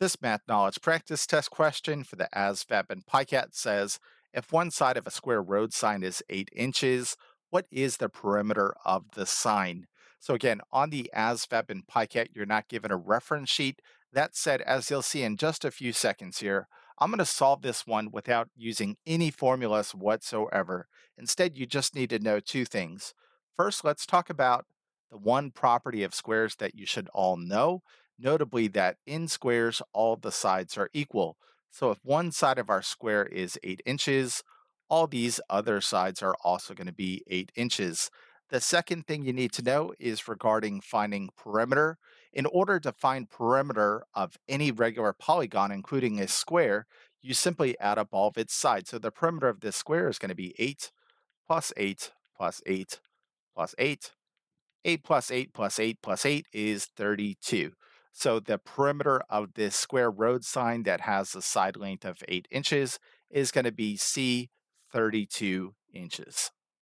This math knowledge practice test question for the ASVAB and PICAT says if one side of a square road sign is 8 inches, what is the perimeter of the sign? So again, on the ASVAB and PICAT, you're not given a reference sheet. That said, as you'll see in just a few seconds here, I'm going to solve this one without using any formulas whatsoever. Instead, you just need to know two things. First, let's talk about the one property of squares that you should all know, notably that in squares, all the sides are equal. So if one side of our square is 8 inches, all these other sides are also going to be 8 inches. The second thing you need to know is regarding finding perimeter. In order to find perimeter of any regular polygon, including a square, you simply add up all of its sides. So the perimeter of this square is going to be 8 plus 8 plus 8 plus 8 8 plus 8 plus 8 plus 8 is 32. So the perimeter of this square road sign that has a side length of 8 inches is going to be C 32 inches.